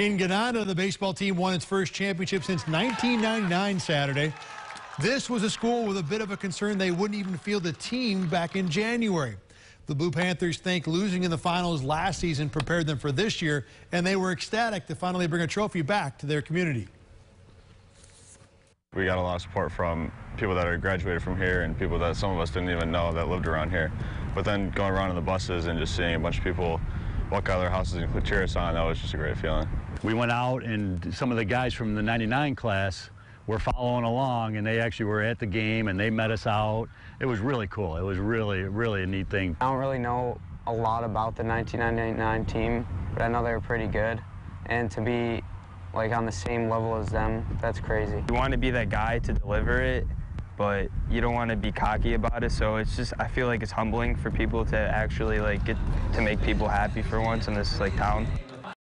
In Gananda, the baseball team won its first championship since 1999 Saturday. This was a school with a bit of a concern they wouldn't even field a team back in January. The Blue Panthers think losing in the finals last season prepared them for this year, and they were ecstatic to finally bring a trophy back to their community. We got a lot of support from people that are graduated from here and people that some of us didn't even know that lived around here. But then going around in the buses and just seeing a bunch of people walk out of their houses and cheer us on, that was just a great feeling. We went out and some of the guys from the 99 class were following along and they actually were at the game and they met us out. It was really cool. It was really, really a neat thing. I don't really know a lot about the 1999 team, but I know they were pretty good. And to be like on the same level as them, that's crazy. You want to be that guy to deliver it, but you don't want to be cocky about it. So it's just, I feel like it's humbling for people to actually like get to make people happy for once in this like town.